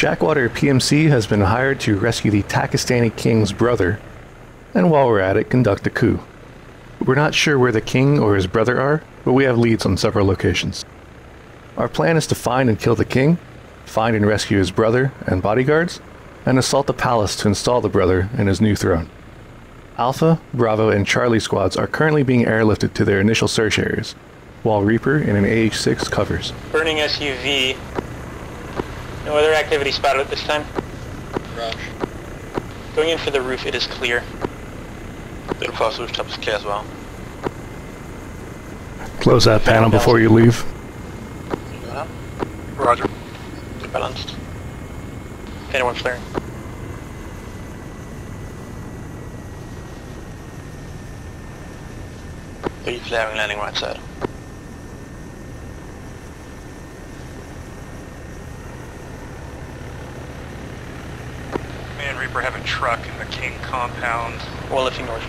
Shackwater PMC has been hired to rescue the Takistani king's brother, and while we're at it, conduct a coup. We're not sure where the king or his brother are, but we have leads on several locations. Our plan is to find and kill the king, find and rescue his brother and bodyguards, and assault the palace to install the brother in his new throne. Alpha, Bravo, and Charlie squads are currently being airlifted to their initial search areas, while Reaper in an AH-6 covers. Burning SUV. No other activity spotted at this time. Rush. Going in for the roof, it is clear. The first rooftop is clear as well. Close that panel before you leave. Roger. Balanced. Anyone flaring? Three flaring landing right side. Man, Reaper have a truck in the King compound. Well, lifting north.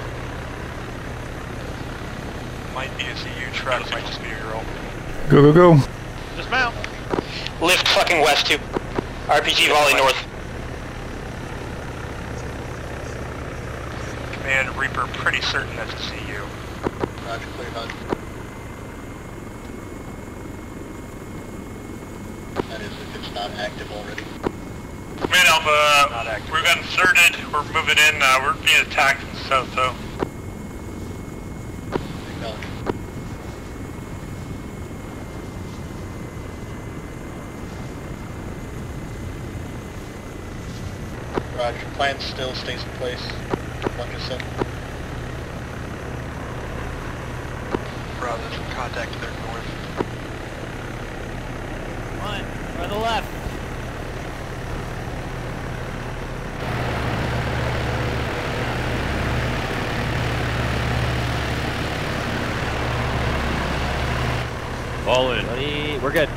Might be a ZU truck, might just be a girl. Go, go, go. Dismount! Lift fucking west to RPG volley north. Command Reaper, pretty certain that's a ZU. Roger, clear HUD. That is if it's not active already. Command Alpha, Not we've got inserted, we're moving in, uh, we're being attacked from south though. Acknowledge. Roger, plan still stays in place. Lock us in. Bravo, contact to their north. One, for the left. All in. Buddy, we're good.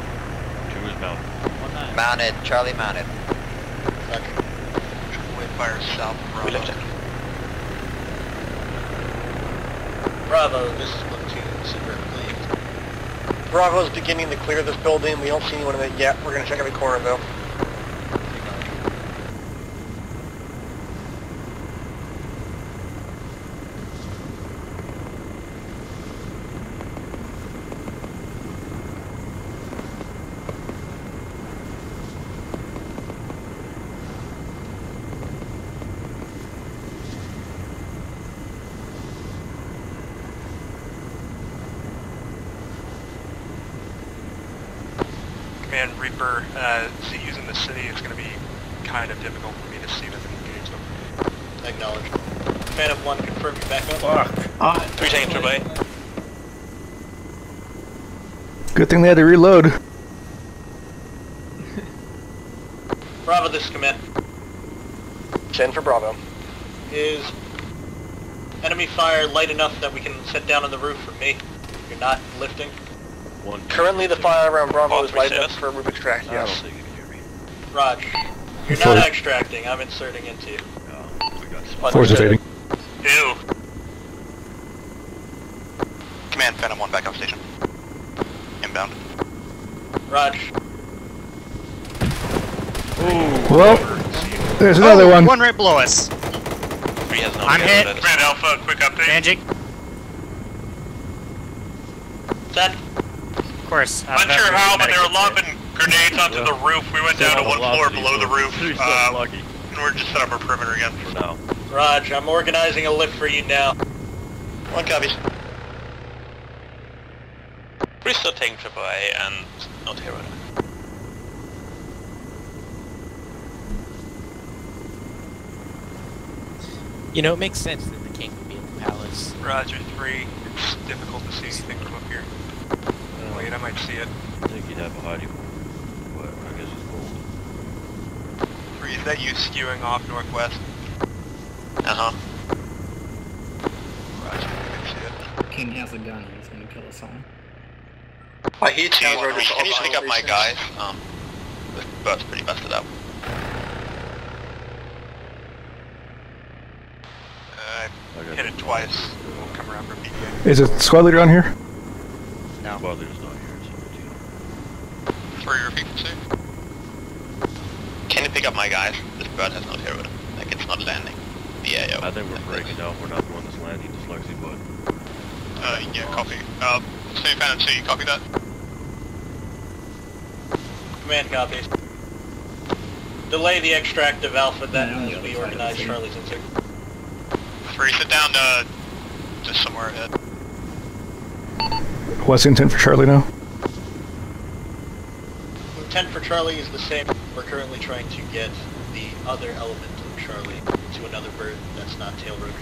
Two is mounted. One nine. Mounted, Charlie mounted. Roger. Wait, fire south of We lifted. Bravo, this is platoon, super please. Bravo's beginning to clear this building. We don't see anyone in it yet. We're gonna check every corner though. Command Reaper, uh, ZU's in the city, it's gonna be kind of difficult for me to see them and engage them. Acknowledge. Phantom 1, confirm your backup. Fuck. Three seconds away. Good thing they had to reload. Bravo, this is command. Send for Bravo. Is enemy fire light enough that we can set down on the roof for me? You're not lifting? One. Currently the fire around Bravo is light enough for a roof extract, yes. think you can hear me. Raj, you're Sorry. not extracting, I'm inserting into you. No, we got spot. Force evading. Ew! Command, Phantom 1 back up station. Inbound. Raj, Well, there's another oh, one. One right below us. Three has no I'm hit. status. Command Alpha, quick update. Magic. set. Of course. I'm Unsure about how, but they medic were it. lobbing grenades onto the roof. We went down to one floor below the roof. He's Uh, lucky and we're just set up our perimeter again. for now. Raj, I'm organizing a lift for you now. One copies. We're still taking AAA and not hero. You know, it makes sense that the king would be in the palace. Roger 3. It's difficult to see anything from up here. Wait, I might see it. I think you'd have a hiding. But I guess it's cold. 3, is that you skewing off northwest? Uh-huh. Roger, I can see it. King has a gun. He's gonna kill us all. I heat Can you pick up my guys? Um, the boat's pretty busted up. Uh, I hit it twice. We'll come around for BDA. Is it squad leader on here? No. Well, there's not here, so it's, you know. For your people, sir? Can you pick up my guys? This bird has no tail rotor. Like it's not landing. The AO. I think we're breaking down. We're not the one that's landing Dslyecxi, but Uh, yeah, copy. Uh, Same Phantom 2, you copy that? Command copies. Delay the extract of Alpha, that Yeah, as we yeah, organize yeah. Charlie's insert. Three, sit down, uh, just somewhere ahead. What's the intent for Charlie now? Intent for Charlie is the same. We're currently trying to get the other element of Charlie to another bird that's not tail roach.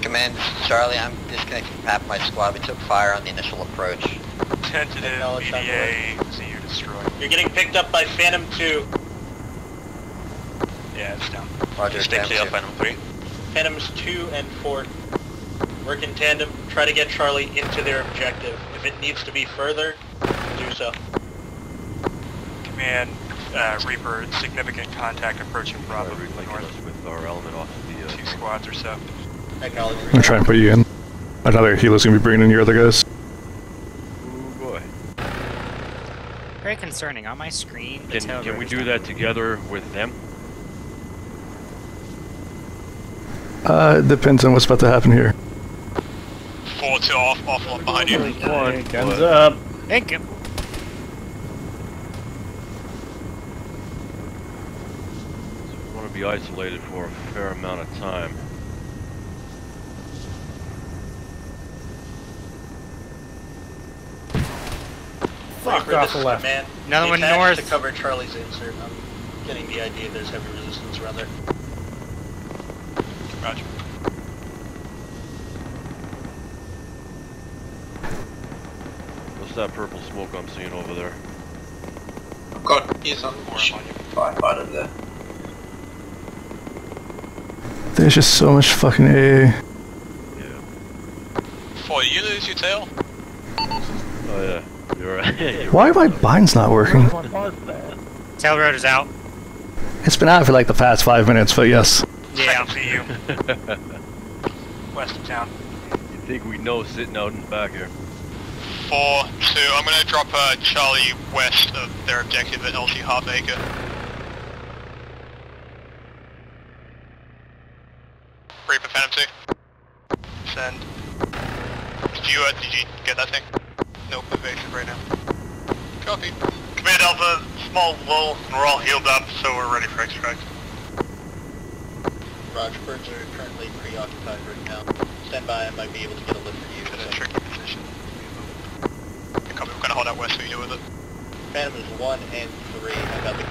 Command, this is Charlie. I'm disconnecting from half my squad. We took fire on the initial approach. Tentative Acknowledge that BDA, ZU destroyed. You're getting picked up by Phantom 2. Yeah, it's down. Roger, Stay Phantom clear, two. Phantom 3. Phantoms 2 and 4 work in tandem. Try to get Charlie into their objective. If it needs to be further, do so. Command, uh, Reaper, significant contact approaching try Bravo relinking north. with our element off of the. Two Uh, squads or so. Acknowledge. I'm gonna try and put you in. Another healer's gonna be bringing in your other guys. Ooh boy. Very concerning. On my screen, the Can, tail can we do that moving. together with them? Uh, it depends on what's about to happen here. 4-2 off, off one behind you. One, Guns but up. Thank you. we want to be isolated for a fair amount of time. Fuck off the left. Man, Another one north. to cover Charlie's insert. I'm getting the idea there's heavy resistance around there. Roger. What's that purple smoke I'm seeing over there? Got ears on. More on you. Of there. There's just so much fucking AA. Yeah. Four, you lose your tail? Oh yeah. You're right. You're Why are my binds not working? Tail rotor's out. It's been out for like the past five minutes, but yes. Yeah. Second ZU, west of town. you think we know sitting out in the back here? Four, two, I'm gonna drop uh, Charlie west of their objective at LZ Halfacre. Reaper Phantom 2. Send. Did you, uh, did you get that thing? No evasive right now. Copy. Command Alpha, small lull, and we're all healed up, so we're ready for extract. Roger, birds are currently preoccupied right now. Stand by, I might be able to get a lift for you. In a so- tricky position. Copy, we're gonna hold out west so you with it. Phantom is 1 and 3. I got the...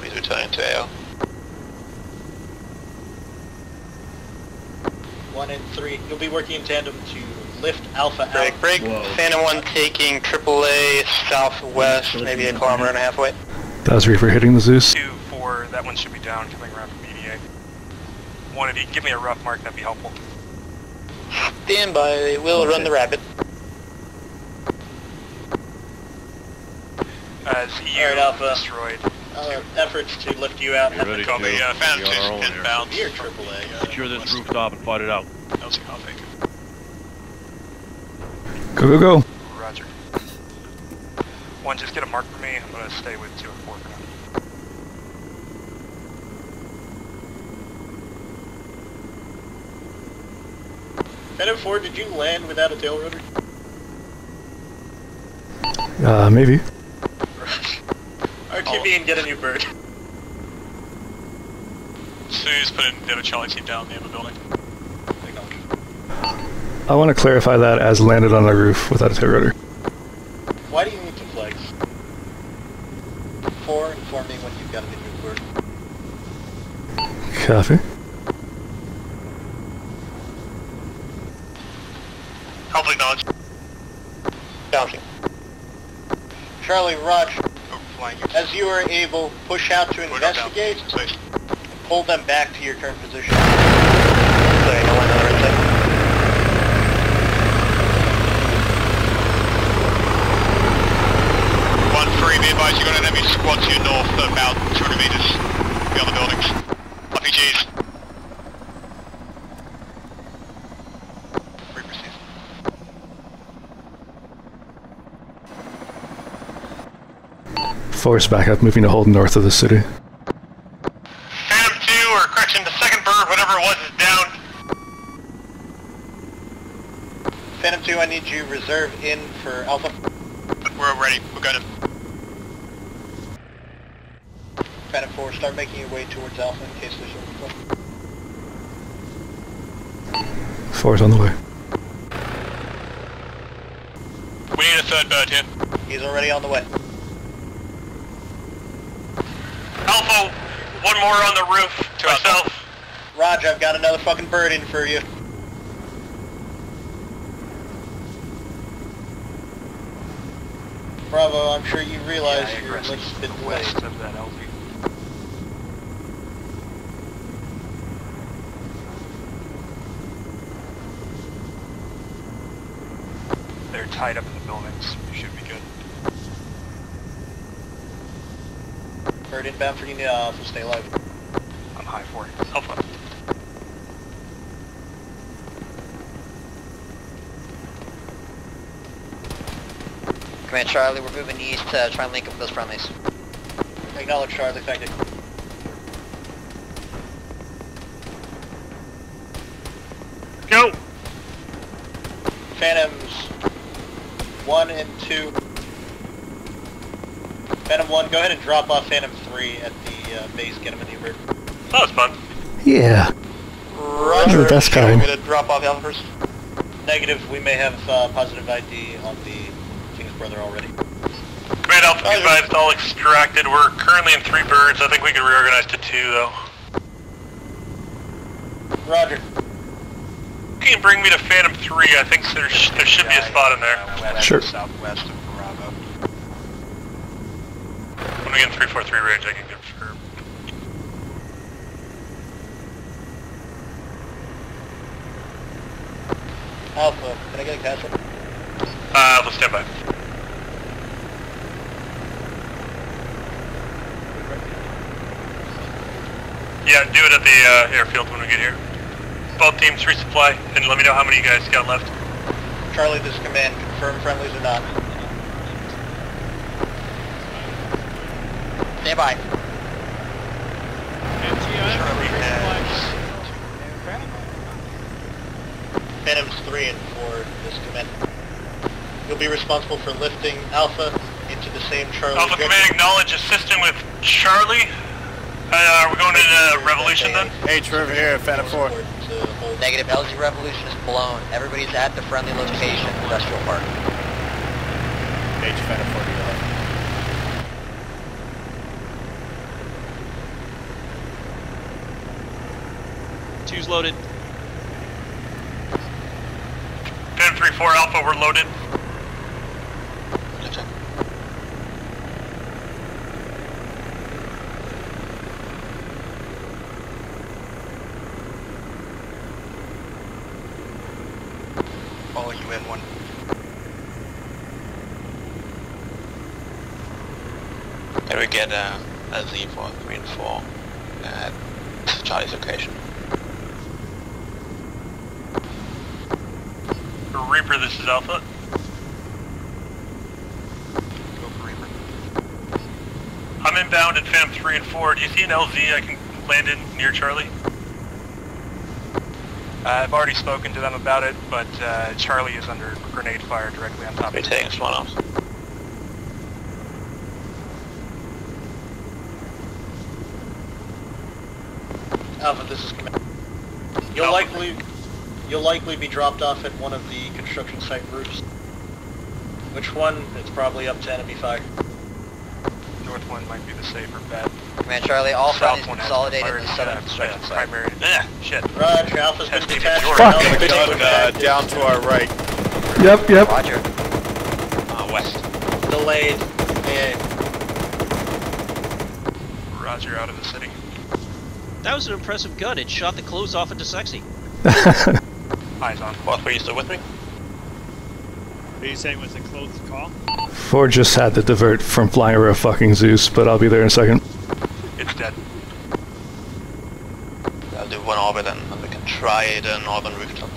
Please return to AO. 1 and 3. You'll be working in tandem to lift Alpha out. Break, break. Whoa. Phantom 1 taking AAA southwest, maybe a kilometer and a half away. That was Reaper hitting the Zeus. Two, four, that one should be down, coming around from BDA. One of you, give me a rough mark, that'd be helpful. Stand by, we'll run the rabbit. Uh, ZU Alright, Alpha. destroyed. Uh, efforts to lift you out We're have ready been to Copy, uh, Phantom be on our 2 own here. inbound. severe AAA. Secure this rooftop and fight it out. LZ Halfacre. Go, go, go. Roger. One, just get a mark for me. I'm gonna stay with two and four for now. Phantom 4, did you land without a tail rotor? Uh, maybe. RTB and get a new bird. Sue's putting the other Charlie team down in the other building. I want to clarify that as landed on a roof without a tail rotor. Why do you need to flex? 4, inform me when you've got a new bird. Copy. Helpful acknowledge. Bouncing. Charlie, Roger, Oh, as you are able, push out to We're not down. investigate, pull them back to your current position. One other inside. One three, be advised you got an enemy squad to your north, about 200 meters beyond the buildings. RPGs. Force backup moving to hold north of the city. Phantom 2, or correction, the second bird, whatever it was, is down. Phantom 2, I need you reserve in for Alpha. We're ready. We got him. Phantom 4, start making your way towards Alpha in case there's a request. Force on the way. We need a third bird here. He's already on the way. Alpha, one more on the roof to myself. Raj, I've got another fucking bird in for you. Bravo, I'm sure you realize Yeah, you're aggressive like a bit west west. of that LZ. They're tied up in the buildings. You should be good. Bird inbound for you now, so stay alive. I'm high for it. Alpha. Command Charlie, we're moving east to try and link up with those friendlies. Acknowledge Charlie, thank you. Go! Phantoms 1 and 2. Phantom 1, go ahead and drop off Phantom 3 at the uh, base, get him a new bird. That was fun. Yeah. Roger. the best kind. to drop off Alpha first? Negative, we may have uh, positive ID on the King's Brother already. Command Alpha, be it's all extracted. We're currently in three birds. I think we can reorganize to two, though. Roger. Can you can bring me to Phantom 3. I think there, there should be a spot in there. Sure. southwest of Bravo. When we get in 343 range, I can confirm. Alpha, can I get a up? Uh, Alpha, stand by. Yeah, do it at the uh, airfield when we get here. Both teams resupply, and let me know how many you guys got left. Charlie, this command. Confirm friendlies or not. Stand by. Phantoms 3 and 4, this command. You'll be responsible for lifting Alpha into the same Charlie Alpha objective. Command, acknowledge assisting with Charlie. Uh, are we going into the Revolution then? H, Trevor here, Phantom 4. Negative, LZ Revolution is blown. Everybody's at the friendly location, Industrial Park. H, Phantom 4 to your left. Two's loaded. Phantom 3-4 Alpha, we're loaded. Follow you in one. Can we get uh, a Z for 3 and 4 at Charlie's location? Reaper, this is Alpha. Go for Reaper. I'm inbound at FAM 3 and 4. Do you see an LZ I can land in near Charlie? Uh, I've already spoken to them about it, but uh, Charlie is under grenade fire directly on top of We're it. taking swan off. Alpha, this is command. You'll Alpha. likely, you'll likely be dropped off at one of the construction site roofs. Which one? It's probably up to enemy fire. North one might be the safer bet. Command Charlie, all friendlies South consolidated fire in the and, southern construction site. primary. Yeah, shit. Roger, Alpha's been Testing detached. your- Fuck. Alpha, Gun, good uh, down to our right. Yep, yep. Roger. Uh, west. Delayed. Yeah. Roger out of the city. That was an impressive gun. It shot the clothes off into sexy. Eyes on. Boss, were you still with me? Are you saying was a close call? Ford just had to divert from flying over a fucking Zeus, but I'll be there in a second. It's dead. I'll do one orbit and, and we can try it an northern rooftop.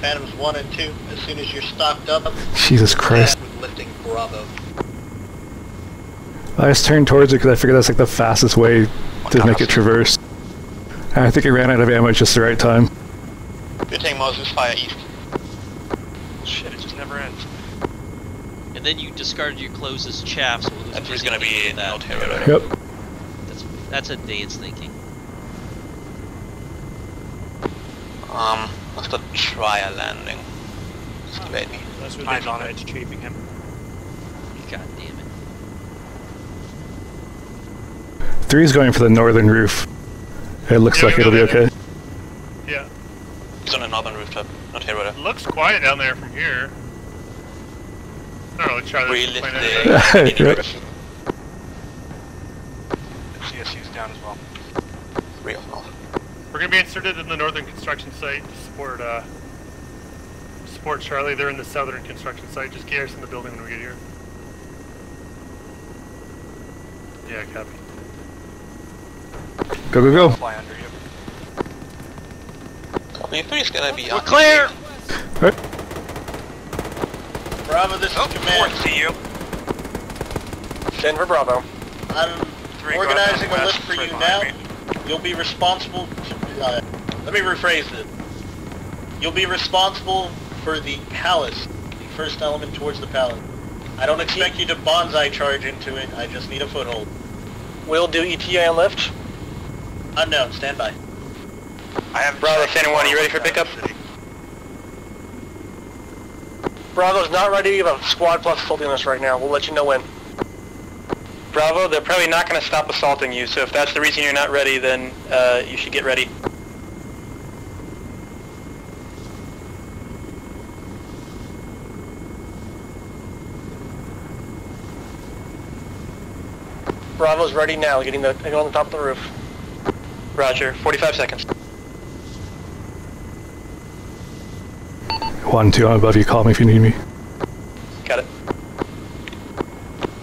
Phantoms 1 and 2, as soon as you're stocked up, Jesus Christ. with lifting Bravo. I just turned towards it because I figured that's like the fastest way to make it traverse. And I think I ran out of ammo at just the right time. We're taking Moses fire east. Shit, it just never ends. And then you discarded your clothes as chaff, so we'll just That's gonna be thinking no that. terror. Yep. That's that's advanced thinking. Um, let's go try a landing. Just wait me. That's what Eyes they on on it. chafing him. God damn it. Three's going for the northern roof. It looks Yeah, like it'll be got okay. Yeah. He's on the northern rooftop, not here, brother. Looks quiet down there from here. I don't know, let's try We this. lift the Right. ZSU's down as well. Three of north. We're gonna be inserted in the northern construction site to support, uh, support Charlie. They're in the southern construction site. Just get us in the building when we get here. Yeah, copy. Go, go, go. Fly under you. Copy, three's gonna be We're on. clear! Right. Bravo, this Oh, is command. fourth ZU. Send for Bravo. I'm Three organizing guard a list for you now. me. You'll be responsible to, uh, let me rephrase it. You'll be responsible for the palace, the first element towards the palace. I don't expect you to banzai charge into it, I just need a foothold. We'll do ETA and lift. Unknown, stand by. I have Bravo, Phantom 1, you ready for pickup? Bravo's not ready, we have a squad plus assaulting us right now. We'll let you know when. Bravo, they're probably not going to stop assaulting you, so if that's the reason you're not ready, then uh, you should get ready. Bravo's ready now, getting the getting on the top of the roof. Roger, 45 seconds. One, two, I'm above you. Call me if you need me. Got it.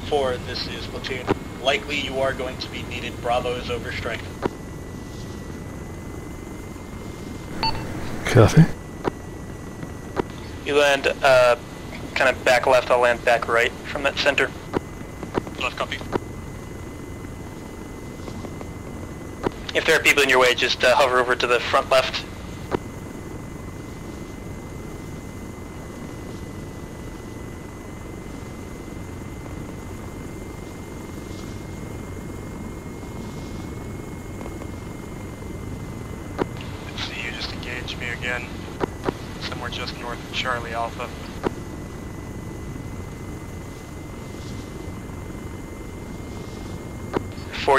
Four, this is platoon. Likely you are going to be needed. Bravo is over strength. Copy. You land uh, kind of back left, I'll land back right from that center. Left copy. If there are people in your way, just uh, hover over to the front left. ZU just engaged me again. Somewhere just north of Charlie Alpha.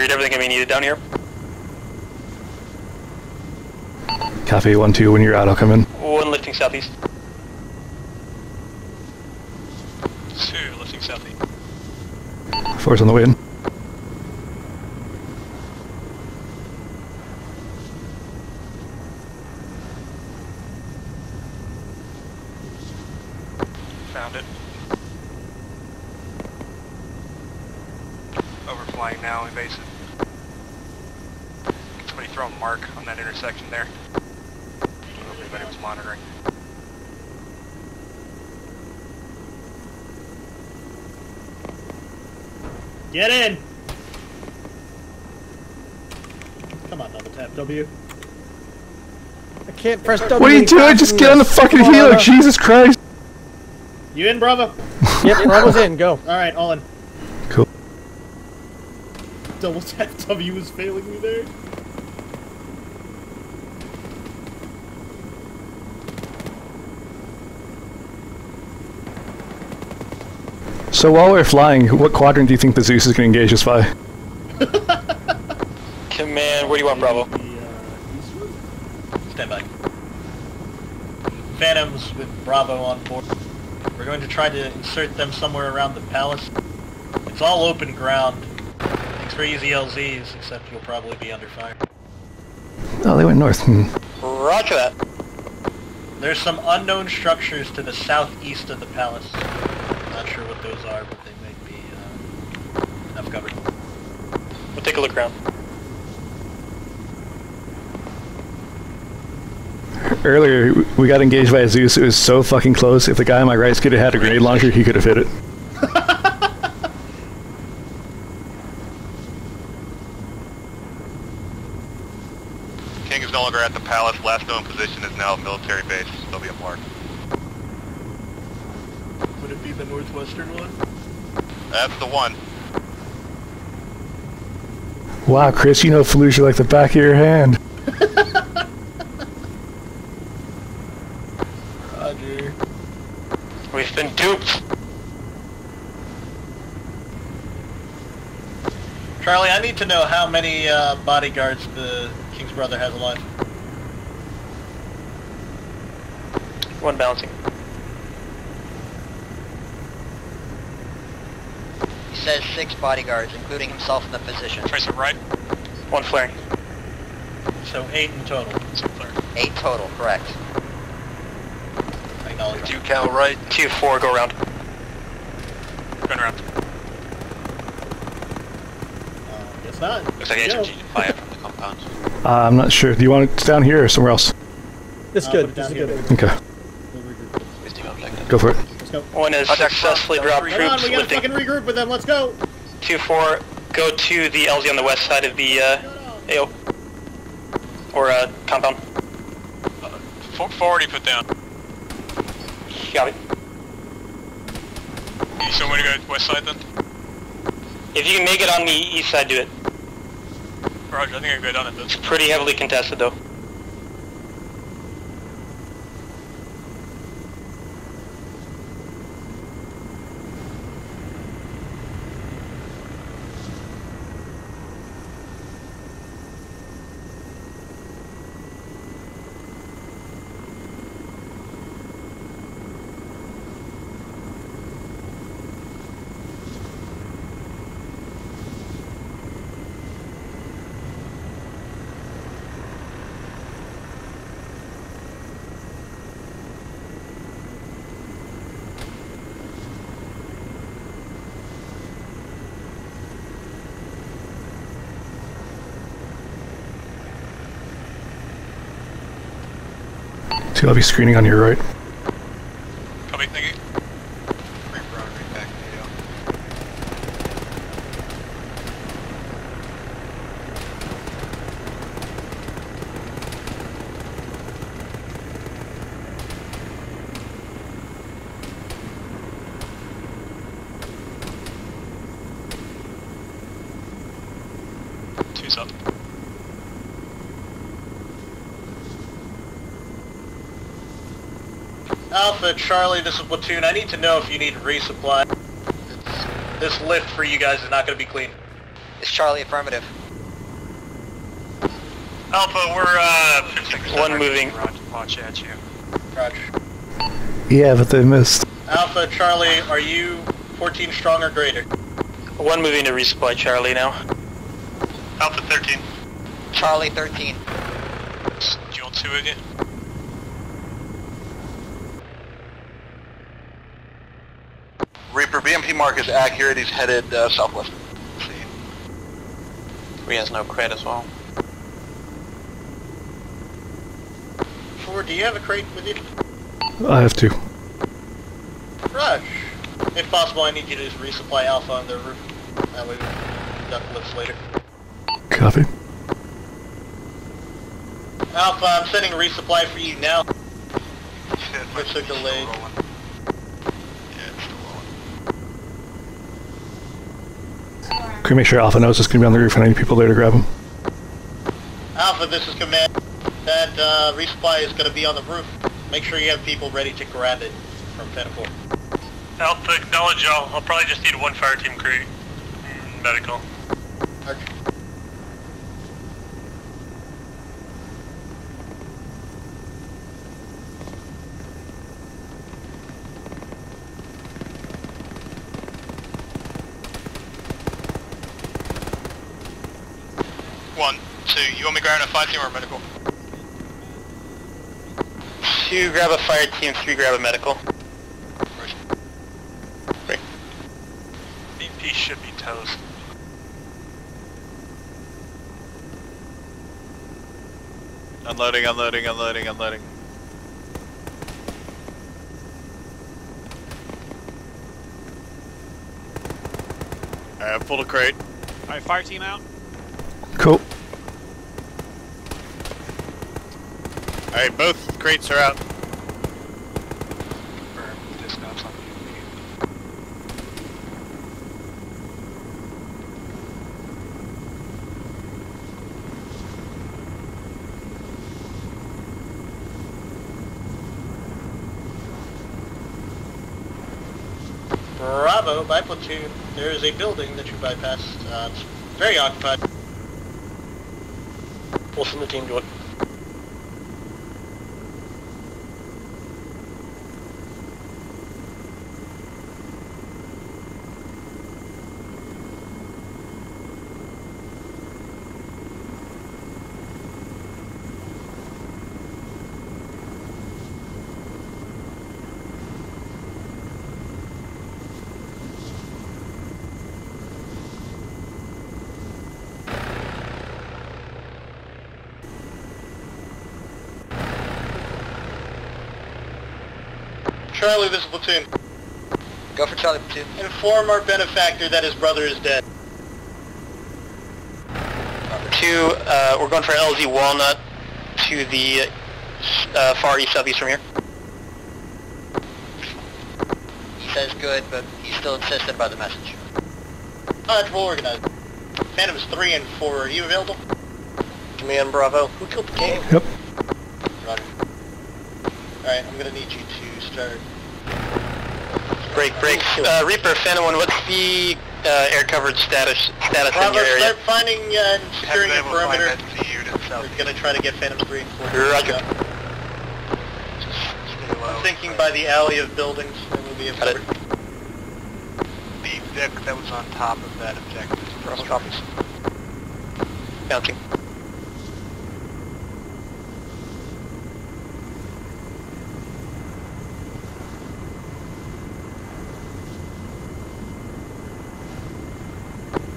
You're everything gonna be needed down here. Copy. One, two. When you're out, I'll come in. One lifting southeast. Two, lifting southeast. Four's on the way in. Found it. Overflying now, invasive. Can somebody throw a mark on that intersection there? I don't know if anybody was monitoring. Get in! Come on, double tap W. I can't press W. What are you doing? Just get on the fucking helix. Jesus Christ. You in, Bravo? Yep, Bravo's in. Go. Alright, all in. Cool. Double tap W is failing me there. So while we're flying, what quadrant do you think the Zeus is going to engage us by? Command, where do you want Bravo? Stand by. Phantoms with Bravo on board. We're going to try to insert them somewhere around the palace. It's all open ground. Thanks for easy LZs, except you'll probably be under fire. Oh, they went north. Hmm. Roger that. There's some unknown structures to the southeast of the palace. Not sure what those are, but they may be uh, enough covered. We'll take a look around. earlier we got engaged by a Zeus. It was so fucking close. If the guy on my right could have had a grenade launcher, he could have hit it. King is no longer at the palace. Last known position is now military base. They'll be a mark. Would it be the northwestern one? That's the one. Wow, Chris, you know Fallujah like the back of your hand. Roger. We've been duped. Charlie, I need to know how many uh, bodyguards the King's brother has alive. One bouncing. He says six bodyguards, including himself in the position. Tracer right. One flaring. So eight in total. Eight total, correct. Acknowledge. Two cow right. Two, four, go around. Going around. Uh, guess not. Looks like There HMG fire from the compound. Uh, I'm not sure. Do you want it down here or somewhere else? It's is Uh, good. put it This is down good. here. Okay, We'll regroup. Visiting objective. go for it. Let's go. One has Contact successfully front, dropped Come on, we gotta lifting. fucking regroup with them. Let's go. Two, four, go to the LZ on the west side of the uh, AO. Or uh, compound. Four, 440 put down. Got it. So I'm gonna go west side then? If you can make it on the east side, do it. Roger, I think I can go down it then. It's pretty heavily contested though. I'll be screening on your right. Copy, thank you. Two's up. Alpha, Charlie, this is Platoon. I need to know if you need resupply. This lift for you guys is not going to be clean. It's Charlie affirmative. Alpha, we're uh, One moving. Watch at you. Roger. Yeah, but they missed. Alpha, Charlie, are you 14 strong or greater? One moving to resupply Charlie now. Alpha 13. Charlie 13. Do you want two again? Reaper, BMP mark is accurate. He's headed uh, southwest. Three has no credit as well. Four, do you have a crate with you? I have two. Rush. If possible, I need you to just resupply Alpha on the roof. That way we can conduct lifts later. Copy. Alpha, I'm sending a resupply for you now. It's a delayed. Can we make sure Alpha knows it's going to be on the roof and I need people there to grab him? Alpha, this is command. That uh, resupply is going to be on the roof. Make sure you have people ready to grab it from 10 to 4. Alpha, acknowledge y'all. I'll probably just need one fire team crate. Medical. One, Spartan, five team or medical. Two, grab a fire team. Three, grab a medical. Three. BP should be toast. Unloading, unloading, unloading, unloading. Uh, Alright, I pulled a crate. Alright, fire team out. Cool. Alright, both crates are out. Bravo, by platoon. There is a building that you bypassed. Uh, it's very occupied. We'll send the team to Charlie, this is platoon. Go for Charlie Platoon. Inform our benefactor that his brother is dead. Two, uh, we're going for LZ Walnut to the uh, far east southeast from here. He says good, but he's still insistent about the message. Alright, we'll organize. Phantoms 3 and 4, are you available? Command Bravo. Who killed the king? Yep. Roger. Alright, I'm gonna need you to start. Break, break. Uh, Reaper, Phantom 1, what's the uh, air coverage status status in your area? start finding uh, and securing the able to find perimeter. that to unit south. We're gonna try to get Phantoms 3 and 4. Roger. Stay low. I'm thinking by the alley of buildings, and we'll be able Got to... The deck that was on top of that objective. Bravo copies. Mounting.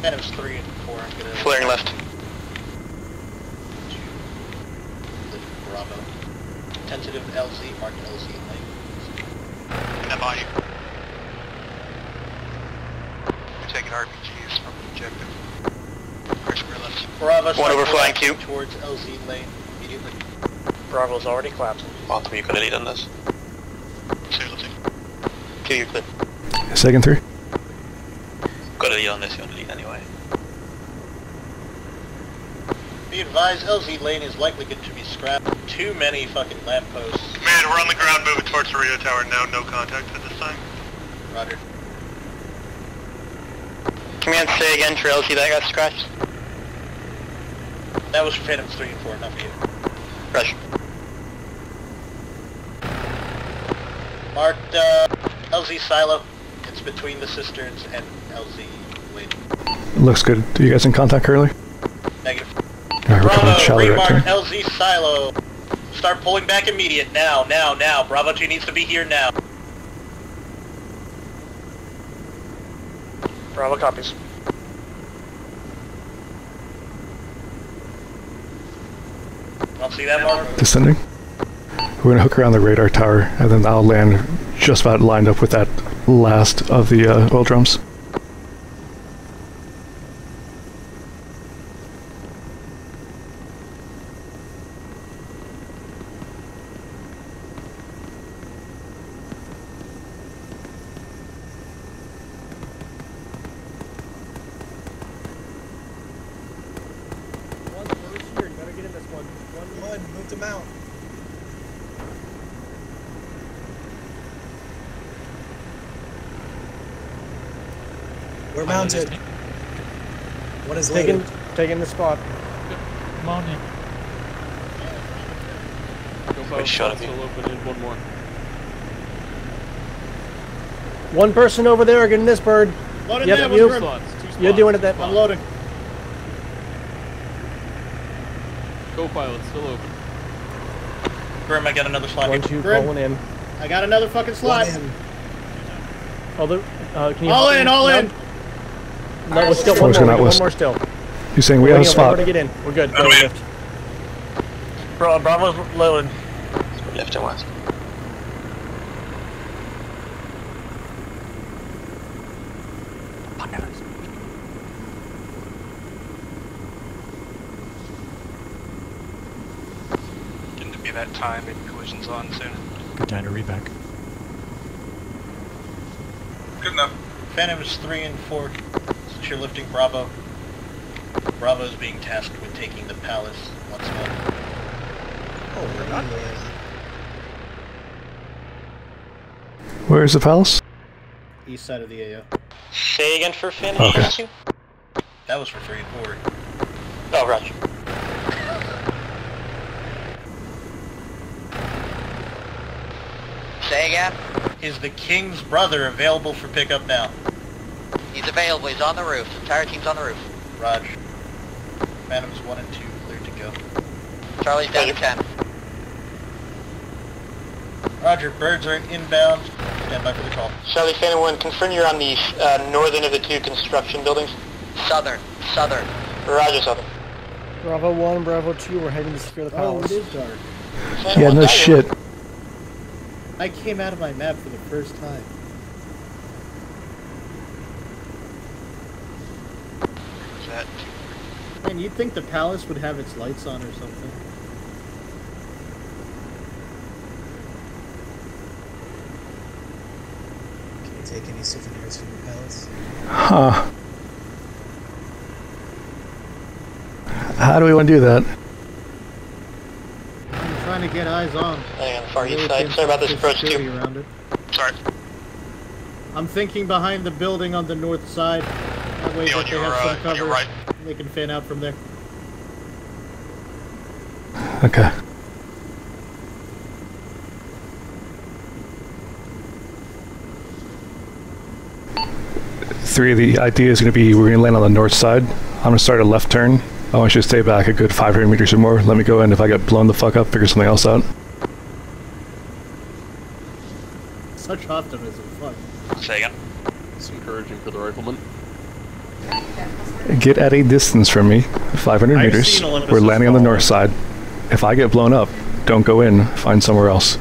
Phantoms 3 and 4, I'm gonna... Flaring left. to Bravo. Tentative LZ, mark LZ lane. Stand by. We're taking RPGs from the objective. Chris, we're left. Bravo, One over flying collapsing two. Towards LZ lane immediately. Bravo's already collapsing. Quantum, you got a lead on this. Two, let's see. Two, you're clear. Second three. Got a lead on this, you want to lead anyway. Be advised, LZ lane is likely going to be scrapped. Too many fucking lampposts. Command, we're on the ground moving towards the radio tower now. No contact at this time. Roger. Command, say again for LZ that got scratched. That was for Phantoms 3 and 4, not for you. Rush. Marked uh, LZ silo. It's between the cisterns and LZ lane. Looks good. Are you guys in contact currently? Negative. Alright, we're Bravo, shallow right. LZ silo. Start pulling back immediate. Now, now, now. Bravo 2 needs to be here now. Bravo copies. Don't see that mark? Descending. We're gonna hook around the radar tower, and then I'll land just about lined up with that last of the uh, oil drums. One first here, you better get in this one. One, one, move to mount. We're mounted. What is Taking, loaded? taking the spot. Come on in. Good shot of you. Open in one more. One person over there getting this bird. Loaded Yep, there, you. Spots, spots. You're doing it that. Unloading. Co-pilot still open. Grim, I got another slot One, here. two, Grim. calling in. I got another fucking slot. One in. Other, uh, can you All in, all No. in. No, we're still, one, more, one more still. You're saying we have a spot. We're gonna get in. We're good. Go lift. Bro, Bravo's loaded. Left and west. Didn't it be that time maybe collisions on soon? Good time to read back. Good enough. Phantom is three and four since you're lifting Bravo, Bravo is being tasked with taking the palace once more. Oh, we're not. Where's the palace? East side of the AO. Say again for Phantom Okay. two? That was for 3 and 4. Oh, roger. Say again? Is the king's brother available for pickup now? He's available. He's on the roof. The entire team's on the roof. Roger. Phantoms 1 and 2 cleared to go. Charlie's down to 10. Roger, birds are inbound. Stand by for the call. Charlie Phantom 1, confirm you're on the uh, northern of the two construction buildings. Southern. Southern. Roger, Southern. Bravo 1, Bravo 2, we're heading to secure the Oh, it is dark. Yeah, no shit. I came out of my map for the first time. Is that Man, you'd think the palace would have its lights on or something. Can you take any souvenirs from the palace? Huh. How do we want to do that? I'm trying to get eyes on. Hang on, far east side. Sorry about this put approach too. around it. Sorry. I'm thinking behind the building on the north side. That way, Yeah, if on they your, have uh, some on cover, your right. They can fan out from there. Okay. Three, the idea is going to be we're going to land on the north side. I'm going to start a left turn. I want you to stay back a good 500 meters or more. Let me go in. If I get blown the fuck up, figure something else out. Such optimism, fuck. Say again. It's encouraging for the rifleman. Get at a distance from me, 500 I've meters. We're landing on the north side. If I get blown up, don't go in. Find somewhere else.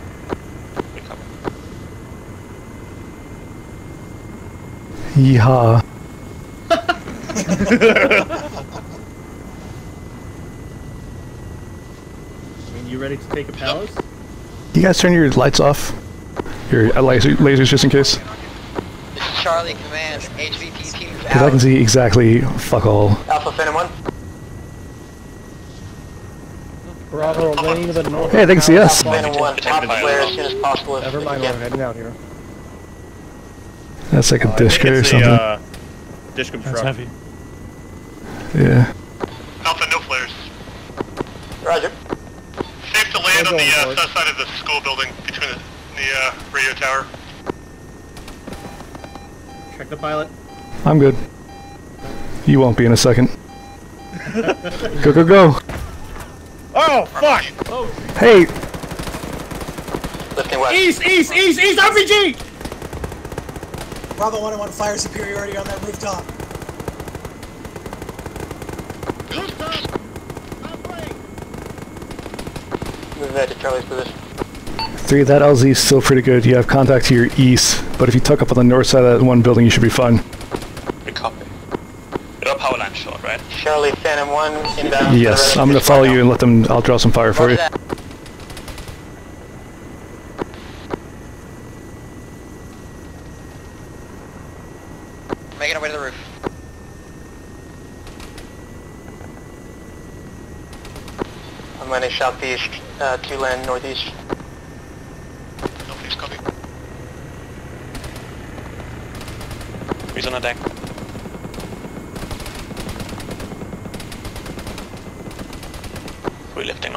Yeehaw. You ready to take a palace? You guys turn your lights off. Your uh, laser, lasers just in case. This is Charlie Command. HVT teams Because I can see exactly fuck all. Alpha Phantom 1. Bravo, landing to the north. Hey, they can see us. Alpha Phantom 1, top flare as soon as possible. Never mind, you we're can. heading out here. That's like a disc think or something. the, uh, dish That's heavy. yeah. Alpha, no flares. Roger. Safe to land on the uh, south side of the school building between the, the uh, radio tower. Check the pilot. I'm good. You won't be in a second. go, go, go. Oh, fuck! Hey, Lifting west. East, east, east, east, RPG! Bravo 1 want fire superiority on that rooftop. Moving back to Charlie's position. Three, that LZ is still pretty good. You have contact to your east, but if you tuck up on the north side of that one building, you should be fine. We copy. You're power line short, right? Charlie Phantom 1 inbound. Yes, I'm gonna follow you and let them. I'll draw some fire for you. That. Making our way to the roof. I'm landing southeast, uh, to land northeast. Nobody's copy. Who's on the deck? We're lifting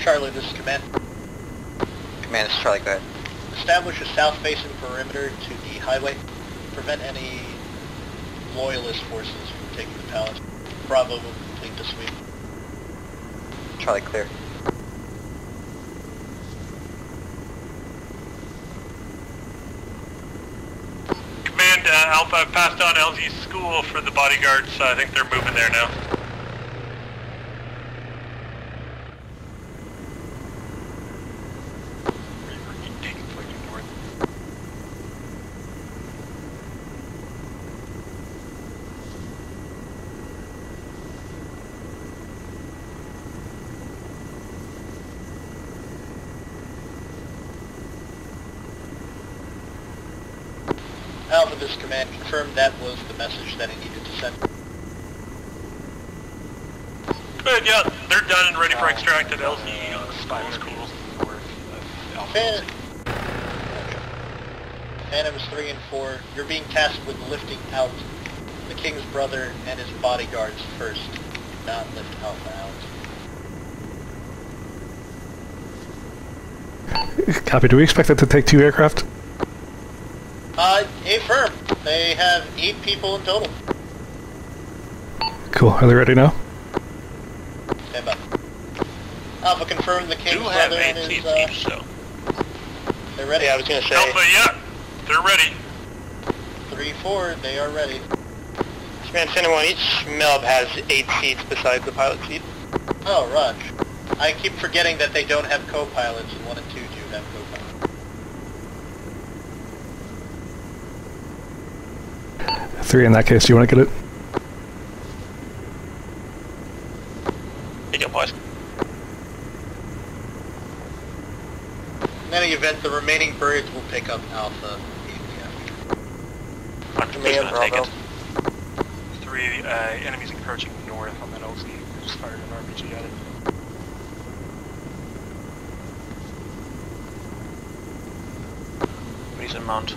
Charlie, this is Command. Command, this is Charlie, go ahead. Establish a south-facing perimeter to the highway. Prevent any loyalist forces from taking the palace. Bravo will complete the sweep. Charlie, clear. Command, uh, Alpha, I've passed on LZ school for the bodyguards. I think they're moving there now. Alpha, this command confirmed that was the message that it needed to send. Good, yeah, they're done and ready for extract at LZ uh, Spinal School. Phantoms 3 and 4, you're being tasked with lifting out the King's brother and his bodyguards first. Do not lift Alpha out. Copy. Do we expect that to take two aircraft? Uh, affirm. They have eight people in total. Cool. Are they ready now? Stand by. Alpha confirmed the King's Do have brother and uh, seats, so. they're ready. I was gonna say. Alpha, yeah, they're ready. 3-4, they are ready. Command Center 1, each MELB has eight seats besides the pilot seat. Oh, Raj. I keep forgetting that they don't have co-pilots, and 1 and 2 do have co-pilots. Three in that case. Do you want to get it? Pick up, boys. In the remaining birds will pick up Alpha immediately. Command, Bravo. Three uh, enemies approaching north on that LZ. Just fired an RPG at it. Reason mount.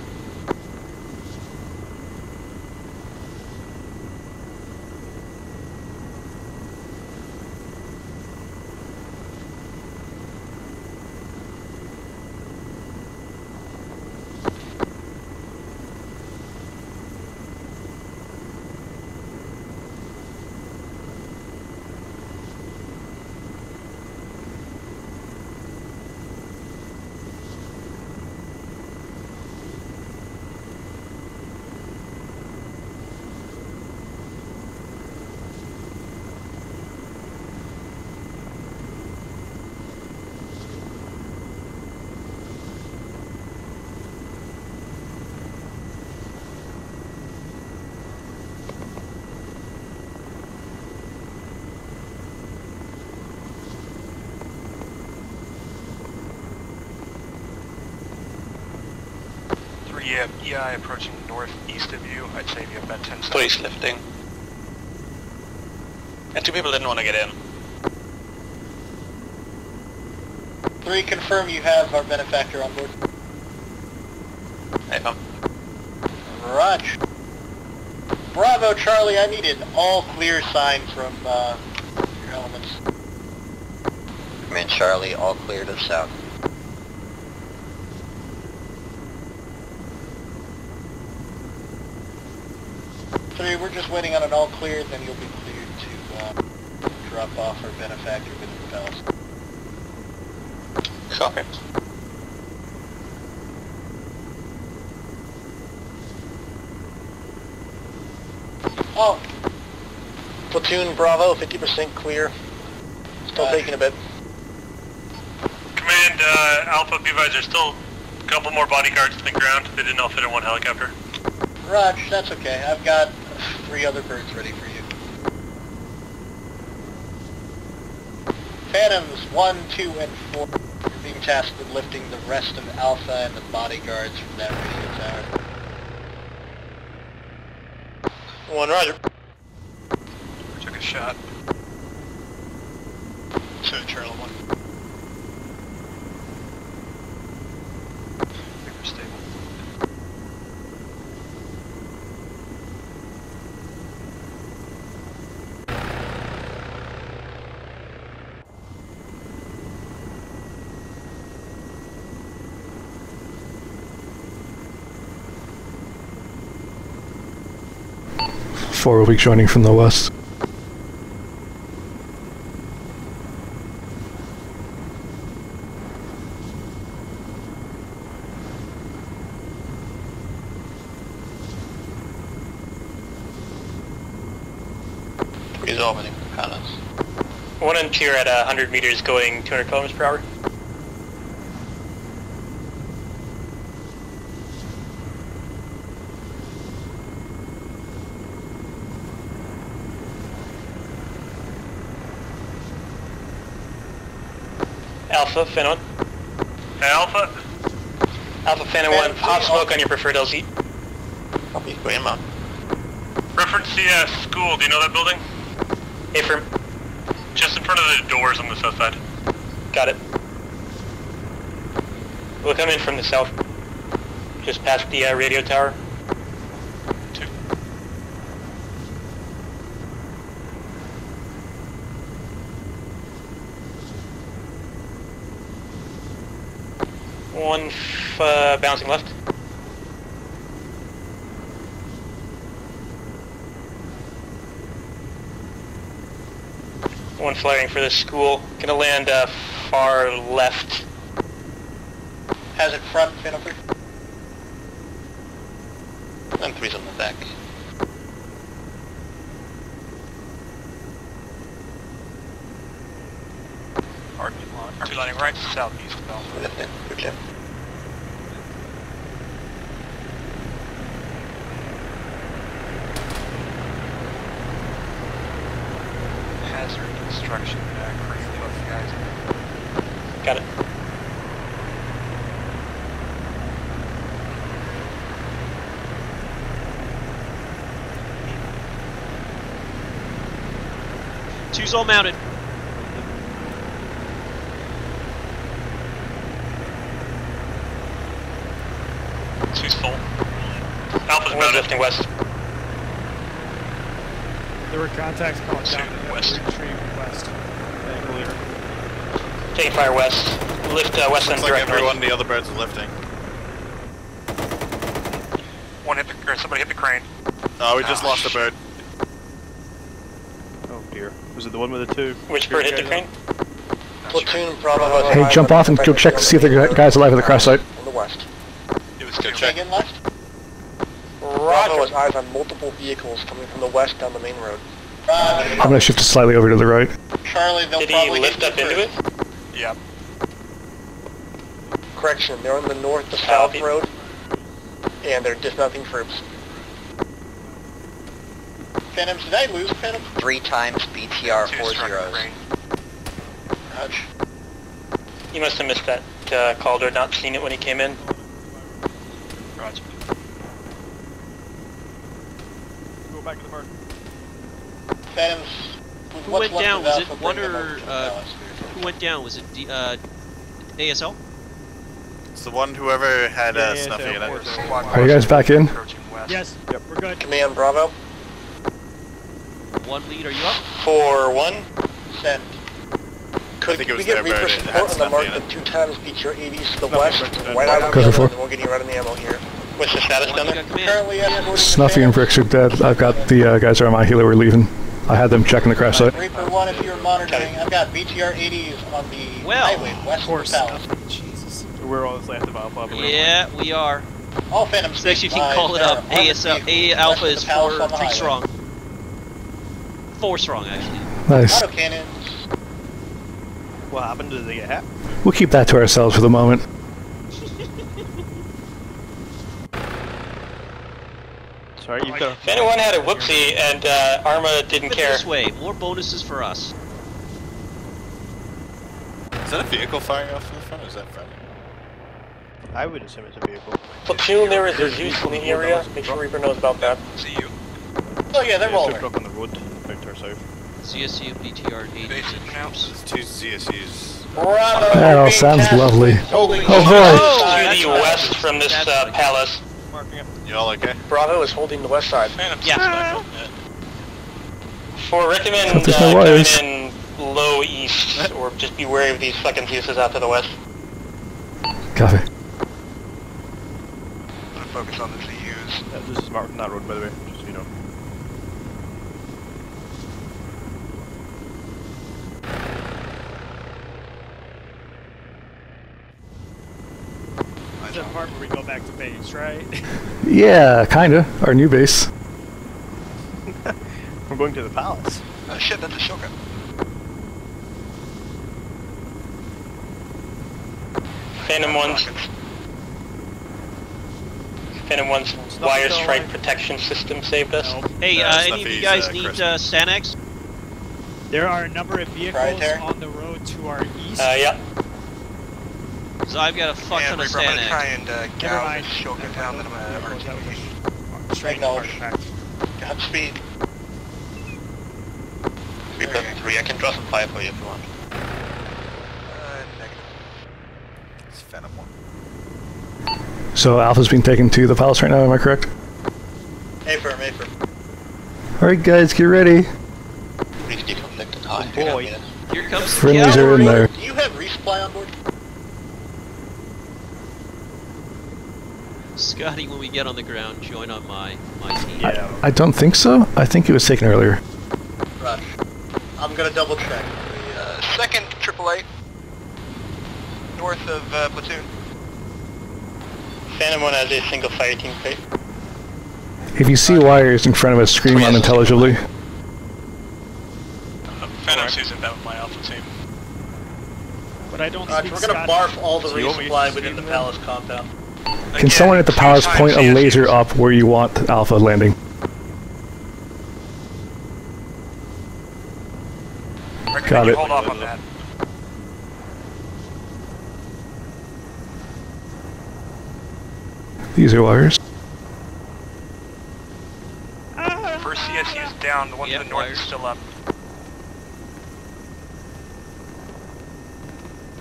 Three uh, EI approaching northeast of you. I'd say you have about 10 seconds. Police lifting. And two people didn't want to get in. 3, confirm you have our benefactor on board. Hey, um, Raj. Bravo, Charlie, I need an all clear sign from uh, your elements. Command Charlie, all clear to the south. Three, we're just waiting on an all clear, then you'll be cleared to uh, drop off our benefactor with the bells. Copy. Oh, Platoon Bravo, 50% clear. Still Uh, taking a bit. Command, uh, Alpha, be advised, there's still a couple more bodyguards to the ground. They didn't all fit in one helicopter. Raj, that's okay. I've got three other birds ready for you. Phantoms 1, 2, and 4 are being tasked with lifting the rest of Alpha and the bodyguards from that radio tower. One Roger. Took a shot. So Charlie 1. four will be joining from the west. Resolving. orbiting cannons. One in tier at uh, 100 meters going 200 kilometers per hour. Alpha, Fin 1. Alpha. Alpha, Phantom 1, pop smoke on your preferred LZ. Copy, Grandma. Reference the uh, school. Do you know that building? Affirm. Just in front of the doors on the south side. Got it. We'll come in from the south. Just past the uh, radio tower. Two. One uh, bouncing left. One flaring for the school. Gonna land uh, far left. Hazard front, Phantom 3. And three's on the back. Heartbeat lining right, southeast Hazard uh, the guys. Got it. Two's all mounted. Two's full. Alpha's One's mounted. lifting west. There were contacts calling Two down. west. Retreat west. Clear. Taking fire west. Lift uh, west end Looks like direct everyone north. the other birds are lifting. One hit the, or somebody hit the crane. Oh, we just Ah, lost a bird. Oh dear. Was it the one with the two? Which bird hit the crane? Platoon Bravo. Hey, jump off and go check to see if the gu- guy's alive at the crash site. On the west. It was Say good check. again left? Bravo has eyes on multiple vehicles coming from the west down the main road. I'm gonna shift it slightly over to the right. Charlie, they'll Did he probably lift up into it? first. Yep. Correction, they're on the north to south Copy. road, and they're dismounting troops. Phantoms, did I lose Phantom? Three times BTR Two four zeros. crane. Ouch. You must have missed that uh, call or not seen it when he came in. Roger. Go back to the bird. Phantoms, Who what's went down? Was it one or, the uh. Who went down? Was it D, uh, ASL? It's the one whoever had Yeah, uh, yeah, Snuffy in it. Are you guys back in? Yes. Yep. We're good. Command Bravo, One lead, are you up? Four one. send. Could think it we get their Reaper bird, it had support on the mark in two times BTR 80s to the west, bird, right out of the four. we're getting right on the ammo here. What's the status One down there? Currently escorting Snuffy and Bricks are dead. I've got the uh, guys that are on my healer. We're leaving. I had them checking the crash site. Reaper 1, if you're monitoring, I've got BTR 80s on the Well, highway west Of course. of the palace. Jesus. We're all that's left of Alpha. I. Yeah, we are. All Phantom So actually, if you can call it up, ASL, A Alpha is of the palace four, three highway. strong. Four strong, actually. Nice. Autocannons. What happened? Did they get hit? We'll keep that to ourselves for the moment. Sorry, you've got. If anyone had a whoopsie and uh, Arma didn't Put it care. this way, more bonuses for us. Is that a vehicle firing off from the front? Or is that friendly? I would assume it's a vehicle. Platoon, there is a use in the area. Make sure Reaper knows about that. See you. Oh yeah, they're Yeah, rolling. took up on the road, out to our south. ZSU, BTR, 80. Basic for. There's two ZSUs. Bravo, That all sounds lovely. with Oh, the boy. west To side. the west from this uh, palace. Marking it. You all okay? Bravo is holding the west side. Phantom Yeah. For recommend uh, coming in low east, or just be wary of these fucking Zeuses out to the west. Copy. Focus on the ZUs. Uh, this is marked on that road, by the way, just so you know. That's the part where we go back to base, right? Yeah, kinda. Our new base. We're going to the palace. Oh shit, that's a shotgun. Phantom One's Phantom One's wire strike protection system saved us. Hey, Uh, uh, any of you guys uh, need Chris. uh, Stanex? There are a number of vehicles Proprietary? on the road to our east. Uh, yeah. So I've got a fuck Yeah, ton of Reaper, I'm gonna try and uh, Never gouge mind. this shotgun down, then I'm gonna RTB. Straight Acknowledge. artifact. Godspeed. Reaper 3, I can draw some fire for you if you want. Uh, negative. It's Phantom 1. So Alpha's being taken to the palace right now, am I correct? A firm, A firm. Alright guys, get ready. Please deconflict and hide. boy. Here comes the Friendlies are in there. Do you have resupply on board? Scotty, when we get on the ground, join on my my team. I, I don't think so. I think it was taken earlier. Rush. I'm gonna double check. The uh, second AAA. North of uh, Platoon. Phantom One has a single fire team crate. If you see wires in front of us, scream unintelligibly. Phantom Susan, that was my alpha team. But I don't Roger, speak we're gonna Scottish. barf all the So you want me to resupply within the palace compound. Can someone at the palace point a laser up where you want Alpha landing? Recommend Got it. hold off on that. These are wires. First ZSU is down, the one to the north is still up.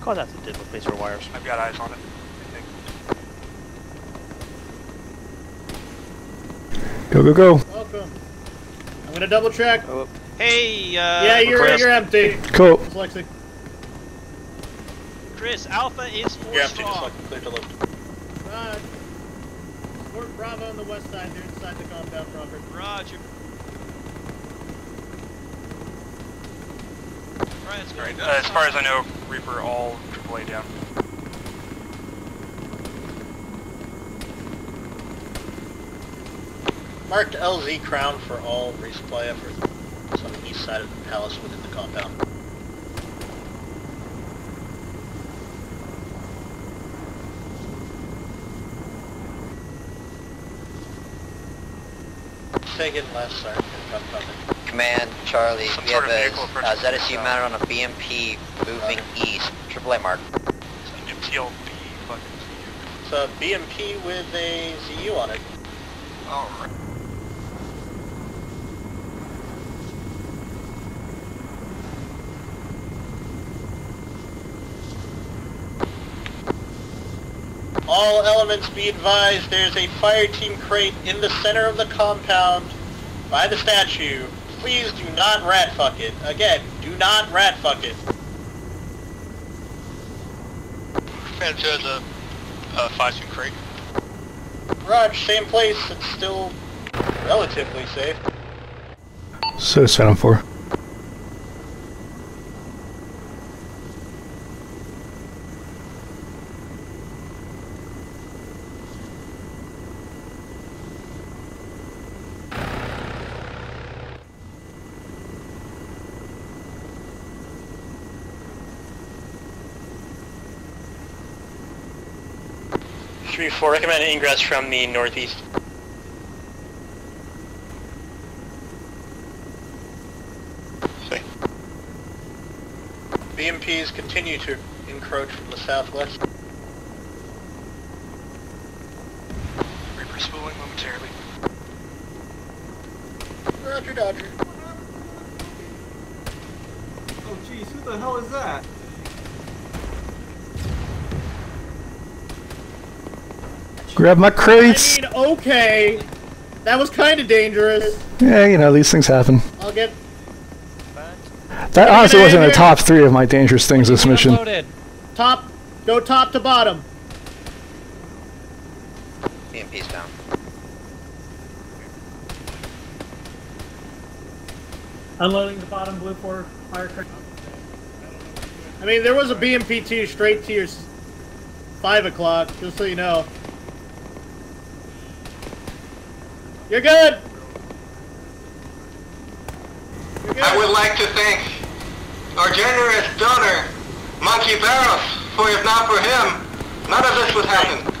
Call that's a digital place for wires. I've got eyes on it. I think. Go, go, go. Welcome. I'm gonna double check. Hey, uh, yeah, you're Chris. you're empty. Cool. Dslyecxi. Chris, Alpha is four You're empty, strong. Dslyecxi. Clear to left. Uh, Fort Bravo on the west side. They're inside the compound proper. Roger. Right. Alright, uh, as far as I know, Reaper all AAA down. Marked LZ Crown for all resupply efforts. It's on the east side of the palace within the compound. Taken last sergeant. Command, Charlie, Some we sort have of a uh, ZSU south. mounted on a BMP moving east. AAA mark. MTLB fucking It's a BMP with a ZU on it. Alright. elements, be advised there's a fire team crate in the center of the compound by the statue. Please do not rat fuck it. Again, do not rat fuck it. Manager, the uh, fire team crate. Raj, same place. It's still relatively safe. So, 7-4. Three four. Recommend ingress from the northeast. See. BMPs continue to encroach from the southwest. Reaper spooling momentarily. Roger, Dodger. Oh jeez, who the hell is that? Grab my crates! I mean, okay. That was kind of dangerous. Yeah, you know, these things happen. I'll get... That honestly wasn't in the top three of my dangerous things this mission. Top, go top to bottom. BMP's down. Unloading the bottom blue for fire crate. I mean, there was a BMP-2 straight to your 5 o'clock, just so you know. You're good! You're good! I would like to thank our generous donor, Monkey Barros, for if not for him, none of this would happen.